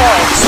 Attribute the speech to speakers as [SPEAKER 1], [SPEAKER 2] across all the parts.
[SPEAKER 1] points.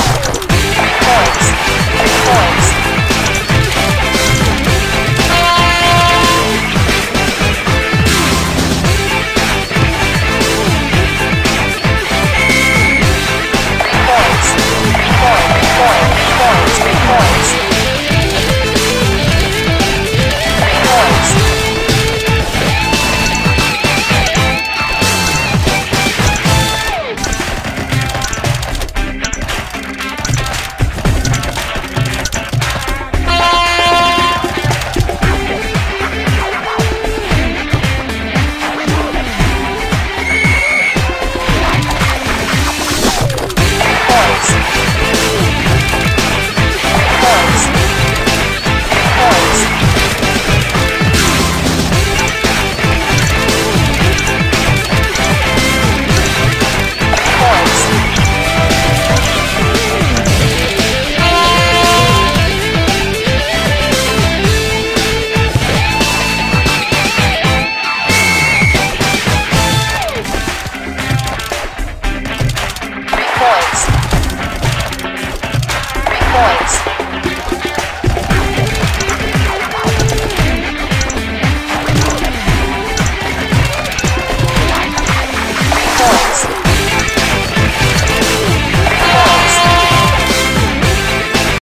[SPEAKER 1] Points.